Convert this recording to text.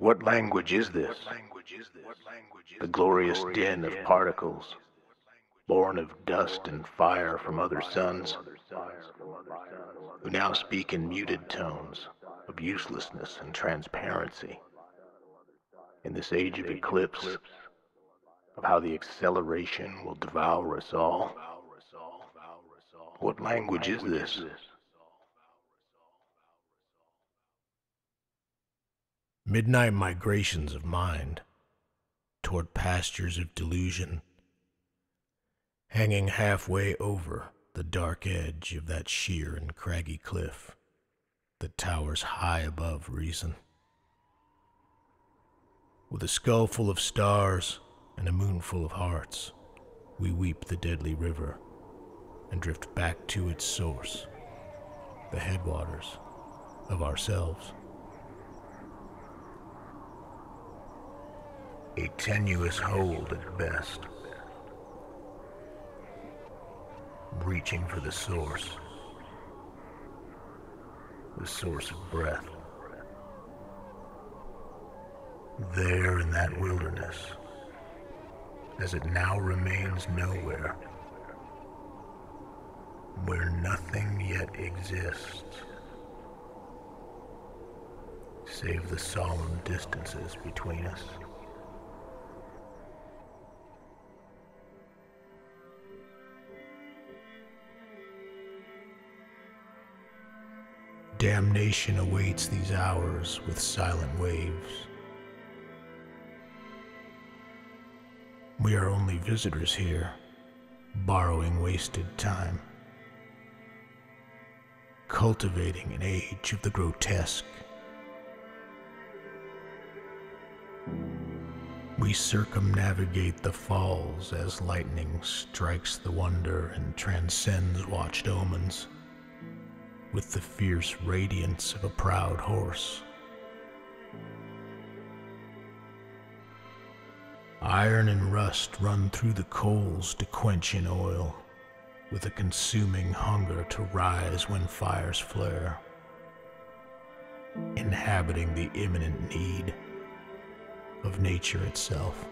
What language is this? The glorious din of particles, born of dust and fire from other suns, who now speak in muted tones of uselessness and transparency. In this age of eclipse, of how the acceleration will devour us all. What language is this? Midnight migrations of mind toward pastures of delusion, hanging halfway over the dark edge of that sheer and craggy cliff that towers high above reason. With a skull full of stars and a moon full of hearts, we weep the deadly river and drift back to its source, the headwaters of ourselves. A tenuous hold at best, reaching for the source, the source of breath. There in that wilderness, as it now remains nowhere, where nothing yet exists, save the solemn distances between us. Damnation awaits these hours with silent waves. We are only visitors here, borrowing wasted time, cultivating an age of the grotesque. We circumnavigate the falls as lightning strikes the wonder and transcends watched omens with the fierce radiance of a proud horse. Iron and rust run through the coals to quench in oil, with a consuming hunger to rise when fires flare, inhabiting the imminent need of nature itself.